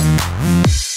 Música